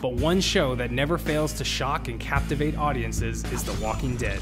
But one show that never fails to shock and captivate audiences is The Walking Dead.